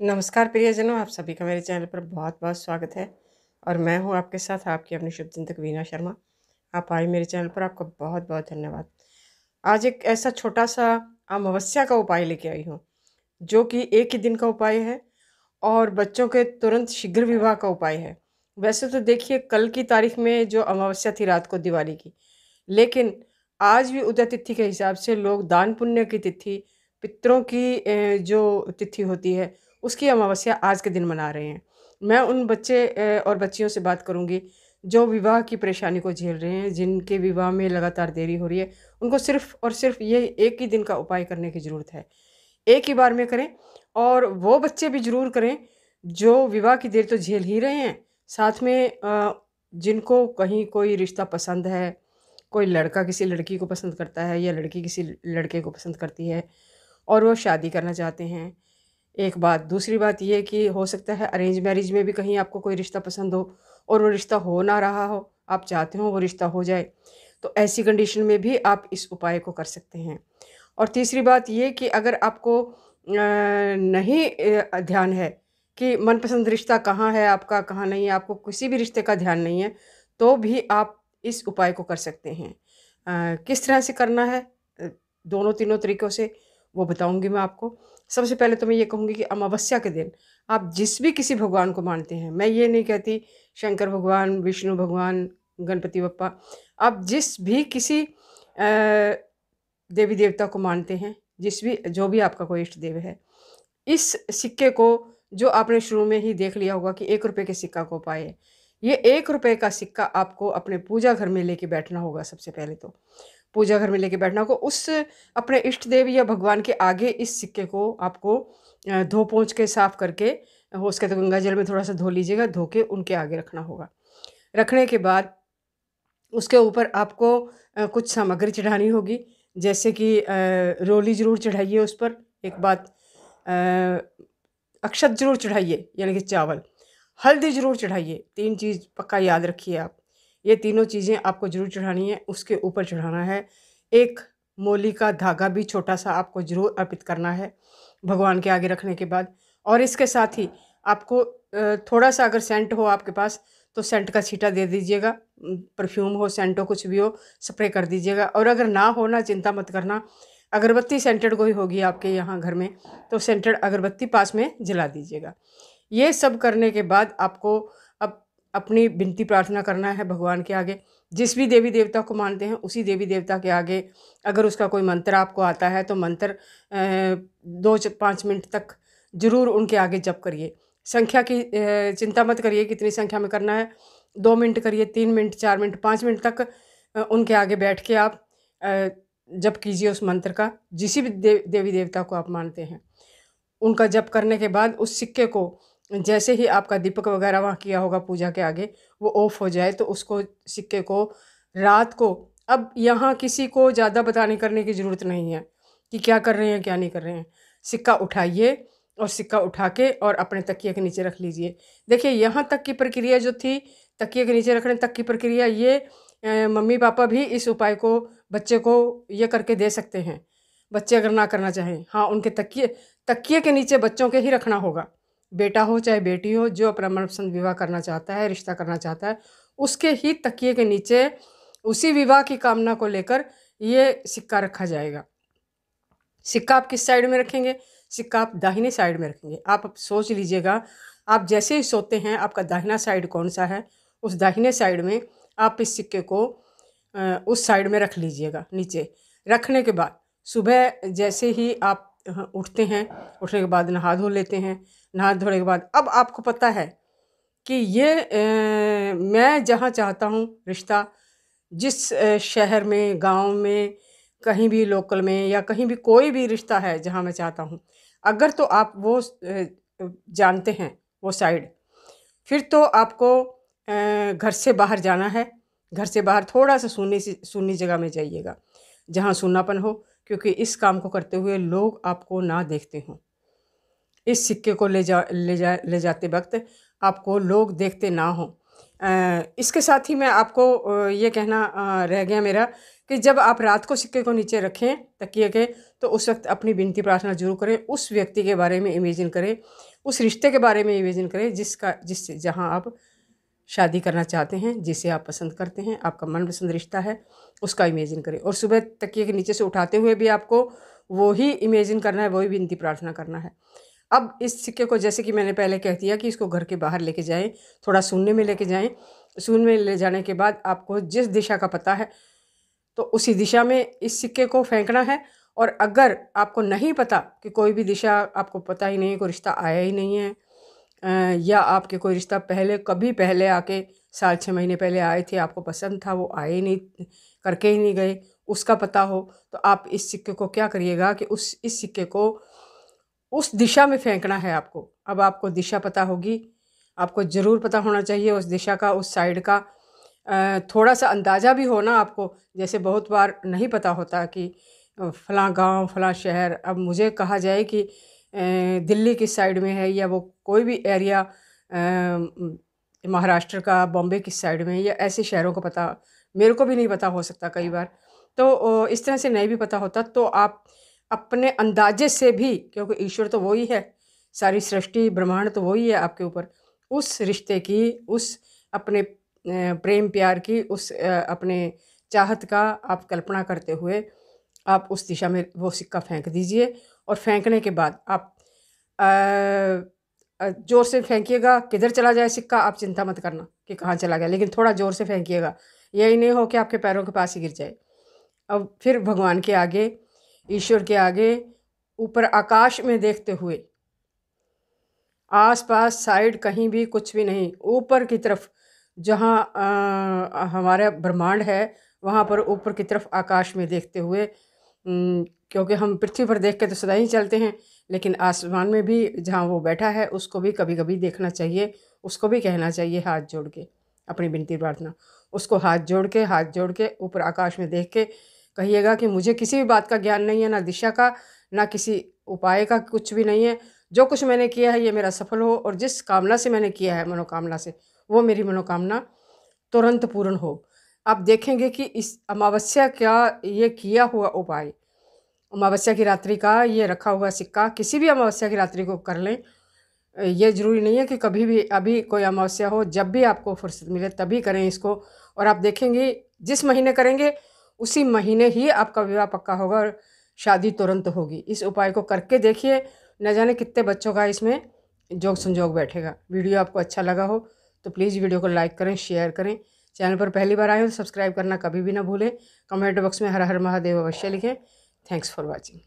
नमस्कार प्रियजनों, आप सभी का मेरे चैनल पर बहुत बहुत स्वागत है और मैं हूँ आपके साथ आपकी अपनी शुभ चिंतक वीना शर्मा। आप आए मेरे चैनल पर, आपका बहुत बहुत धन्यवाद। आज एक ऐसा छोटा सा अमावस्या का उपाय लेके आई हूँ, जो कि एक ही दिन का उपाय है और बच्चों के तुरंत शीघ्र विवाह का उपाय है। वैसे तो देखिए, कल की तारीख में जो अमावस्या थी रात को दिवाली की, लेकिन आज भी उदय तिथि के हिसाब से लोग दान पुण्य की तिथि, पितरों की जो तिथि होती है, उसकी अमावस्या आज के दिन मना रहे हैं। मैं उन बच्चे और बच्चियों से बात करूँगी, जो विवाह की परेशानी को झेल रहे हैं, जिनके विवाह में लगातार देरी हो रही है, उनको सिर्फ़ और सिर्फ़ ये एक ही दिन का उपाय करने की ज़रूरत है। एक ही बार में करें, और वो बच्चे भी ज़रूर करें, जो विवाह की देर तो झेल ही रहे हैं साथ में जिनको कहीं कोई रिश्ता पसंद है, कोई लड़का किसी लड़की को पसंद करता है या लड़की किसी लड़के को पसंद करती है और वो शादी करना चाहते हैं, एक बात। दूसरी बात ये कि हो सकता है अरेंज मैरिज में भी कहीं आपको कोई रिश्ता पसंद हो और वो रिश्ता हो ना रहा हो, आप चाहते हो वो रिश्ता हो जाए तो ऐसी कंडीशन में भी आप इस उपाय को कर सकते हैं। और तीसरी बात ये कि अगर आपको नहीं ध्यान है कि मनपसंद रिश्ता कहाँ है आपका कहाँ नहीं है आपको किसी भी रिश्ते का ध्यान नहीं है तो भी आप इस उपाय को कर सकते हैं। आ, किस तरह से करना है दोनों तीनों तरीक़ों से वो बताऊँगी मैं आपको। सबसे पहले तो मैं ये कहूँगी कि अमावस्या के दिन आप जिस भी किसी भगवान को मानते हैं मैं ये नहीं कहती शंकर भगवान विष्णु भगवान गणपति बप्पा आप जिस भी किसी देवी देवता को मानते हैं जिस भी जो भी आपका कोई इष्ट देव है इस सिक्के को जो आपने शुरू में ही देख लिया होगा कि एक रुपये के सिक्का को पाए। ये एक रुपये का सिक्का आपको अपने पूजा घर में लेके बैठना होगा सबसे पहले तो। पूजा घर में लेके बैठना होगा उस अपने इष्ट देव या भगवान के आगे इस सिक्के को आपको धो पोंछ के साफ़ करके, हो सके तो गंगा जल में थोड़ा सा धो लीजिएगा, धो के उनके आगे रखना होगा। रखने के बाद उसके ऊपर आपको कुछ सामग्री चढ़ानी होगी, जैसे कि रोली ज़रूर चढ़ाइए उस पर। एक बात अक्षत ज़रूर चढ़ाइए, यानी कि चावल। हल्दी ज़रूर चढ़ाइए। तीन चीज़ पक्का याद रखिए आप। ये तीनों चीज़ें आपको ज़रूर चढ़ानी है, उसके ऊपर चढ़ाना है। एक, मोली का धागा भी छोटा सा आपको ज़रूर अर्पित करना है, भगवान के आगे रखने के बाद। और इसके साथ ही आपको थोड़ा सा अगर सेंट हो आपके पास तो सेंट का छीटा दे दीजिएगा। परफ्यूम हो, सेंट हो कुछ भी हो, स्प्रे कर दीजिएगा। और अगर ना हो ना, चिंता मत करना। अगरबत्ती सेंटेड कोई होगी आपके यहाँ घर में तो सेंटेड अगरबत्ती पास में जला दीजिएगा। ये सब करने के बाद आपको अब अपनी विनती प्रार्थना करना है भगवान के आगे। जिस भी देवी देवता को मानते हैं, उसी देवी देवता के आगे अगर उसका कोई मंत्र आपको आता है तो मंत्र दो पाँच मिनट तक ज़रूर उनके आगे जप करिए। संख्या की चिंता मत करिए कितनी संख्या में करना है। दो मिनट करिए, तीन मिनट, चार मिनट, पाँच मिनट तक उनके आगे बैठ के आप जप कीजिए उस मंत्र का, जिस भी देवी देवता को आप मानते हैं। उनका जप करने के बाद उस सिक्के को, जैसे ही आपका दीपक वगैरह वहाँ किया होगा पूजा के आगे, वो ऑफ़ हो जाए तो उसको सिक्के को रात को, अब यहाँ किसी को ज़्यादा बताने करने की ज़रूरत नहीं है, कि क्या कर रहे हैं, क्या नहीं कर रहे हैं। सिक्का उठाइए और सिक्का उठा के और अपने तकिए के नीचे रख लीजिए। देखिए, यहाँ तक की प्रक्रिया जो थी, तकिए के नीचे रखने तक की प्रक्रिया ये मम्मी पापा भी इस उपाय को बच्चे को ये करके दे सकते हैं। बच्चे अगर ना करना चाहें हाँ उनके तकिए तकिए के नीचे बच्चों के ही रखना होगा। बेटा हो, चाहे बेटी हो, जो अपना मनपसंद विवाह करना चाहता है, रिश्ता करना चाहता है, उसके ही तकिए के नीचे, उसी विवाह की कामना को लेकर ये सिक्का रखा जाएगा। सिक्का आप किस साइड में रखेंगे? सिक्का आप दाहिने साइड में रखेंगे। आप सोच लीजिएगा, आप जैसे ही सोते हैं, आपका दाहिना साइड कौन सा है? उस दाहिने साइड में आप इस सिक्के को उस साइड में रख लीजिएगा नीचे। रखने के बाद सुबह जैसे ही आप उठते हैं उठने के बाद नहा धो लेते हैं। नहा धोने के बाद अब आपको पता है कि ये ए, मैं जहाँ चाहता हूँ रिश्ता जिस शहर में गाँव में कहीं भी लोकल में या कहीं भी कोई भी रिश्ता है जहाँ मैं चाहता हूँ अगर तो आप वो जानते हैं वो साइड। फिर तो आपको घर से बाहर जाना है घर से बाहर थोड़ा सा सुनी सुनी जगह में जाइएगा, जहाँ सुनापन हो, क्योंकि इस काम को करते हुए लोग आपको ना देखते हों। इस सिक्के को ले जा ले जा, ले जाते वक्त आपको लोग देखते ना हों। इसके साथ ही मैं आपको ये कहना रह गया मेरा कि जब आप रात को सिक्के को नीचे रखें, तकिए के तो उस वक्त अपनी विनती प्रार्थना ज़रूर करें, उस व्यक्ति के बारे में इमेजिन करें, उस रिश्ते के बारे में इमेजिन करें, जिसका जिससे जहाँ आप शादी करना चाहते हैं, जिसे आप पसंद करते हैं, आपका मनपसंद रिश्ता है, उसका इमेजिन करें। और सुबह तकिए के नीचे से उठाते हुए भी आपको वो ही इमेजिन करना है, वही विनती प्रार्थना करना है। अब इस सिक्के को, जैसे कि मैंने पहले कह दिया कि इसको घर के बाहर लेके जाएँ, थोड़ा सुनने में लेके जाएँ। सुन में ले जाने के बाद आपको जिस दिशा का पता है तो उसी दिशा में इस सिक्के को फेंकना है। और अगर आपको नहीं पता कि कोई भी दिशा, आपको पता ही नहीं है, कोई रिश्ता आया ही नहीं है या आपके कोई रिश्ता पहले, कभी पहले आके, साल छः महीने पहले आए थे, आपको पसंद था, वो आए ही नहीं, करके ही नहीं गए, उसका पता हो तो आप इस सिक्के को क्या करिएगा कि उस, इस सिक्के को उस दिशा में फेंकना है आपको। अब आपको दिशा पता होगी, आपको ज़रूर पता होना चाहिए उस दिशा का, उस साइड का। थोड़ा सा अंदाज़ा भी हो ना आपको, जैसे बहुत बार नहीं पता होता कि फ़लाँ गाँव, फ़लाँ शहर, अब मुझे कहा जाए कि दिल्ली किस साइड में है या वो कोई भी एरिया महाराष्ट्र का, बॉम्बे किस साइड में या ऐसे शहरों को पता, मेरे को भी नहीं पता हो सकता कई बार। तो इस तरह से नहीं भी पता होता तो आप अपने अंदाजे से भी, क्योंकि ईश्वर तो वही है, सारी सृष्टि, ब्रह्मांड तो वही है आपके ऊपर, उस रिश्ते की, उस अपने प्रेम प्यार की, उस अपने चाहत का आप कल्पना करते हुए आप उस दिशा में वो सिक्का फेंक दीजिए और फेंकने के बाद आप ज़ोर से फेंकिएगा, किधर चला जाए सिक्का, आप चिंता मत करना कि कहाँ चला गया, लेकिन थोड़ा ज़ोर से फेंकिएगा। यही नहीं हो कि आपके पैरों के पास ही गिर जाए। अब फिर भगवान के आगे, ईश्वर के आगे, ऊपर आकाश में देखते हुए आस पास साइड कहीं भी कुछ भी नहीं, ऊपर की तरफ़ जहाँ हमारा ब्रह्मांड है, वहाँ पर ऊपर की तरफ़ आकाश में देखते हुए क्योंकि हम पृथ्वी पर देख के तो सदा ही चलते हैं, लेकिन आसमान में भी जहाँ वो बैठा है, उसको भी कभी कभी देखना चाहिए, उसको भी कहना चाहिए हाथ जोड़ के, अपनी विनती प्रार्थना। उसको हाथ जोड़ के, हाथ जोड़ के, ऊपर आकाश में देख के कहिएगा कि मुझे किसी भी बात का ज्ञान नहीं है, ना दिशा का, ना किसी उपाय का कुछ भी नहीं है। जो कुछ मैंने किया है, ये मेरा सफल हो, और जिस कामना से मैंने किया है मनोकामना से, वो मेरी मनोकामना तुरंत पूर्ण हो। आप देखेंगे कि इस अमावस्या का ये किया हुआ उपाय, अमावस्या की रात्रि का ये रखा हुआ सिक्का, किसी भी अमावस्या की रात्रि को कर लें। ये ज़रूरी नहीं है कि कभी भी, अभी कोई अमावस्या हो, जब भी आपको फुर्सत मिले तभी करें इसको। और आप देखेंगे, जिस महीने करेंगे, उसी महीने ही आपका विवाह पक्का होगा और शादी तुरंत होगी। इस उपाय को करके देखिए, न जाने कितने बच्चों का इसमें जोग संजोग बैठेगा। वीडियो आपको अच्छा लगा हो तो प्लीज़ वीडियो को लाइक करें, शेयर करें। चैनल पर पहली बार आए हो तो सब्सक्राइब करना कभी भी ना भूलें। कमेंट बॉक्स में हर हर महादेव अवश्य लिखें। Thanks for watching.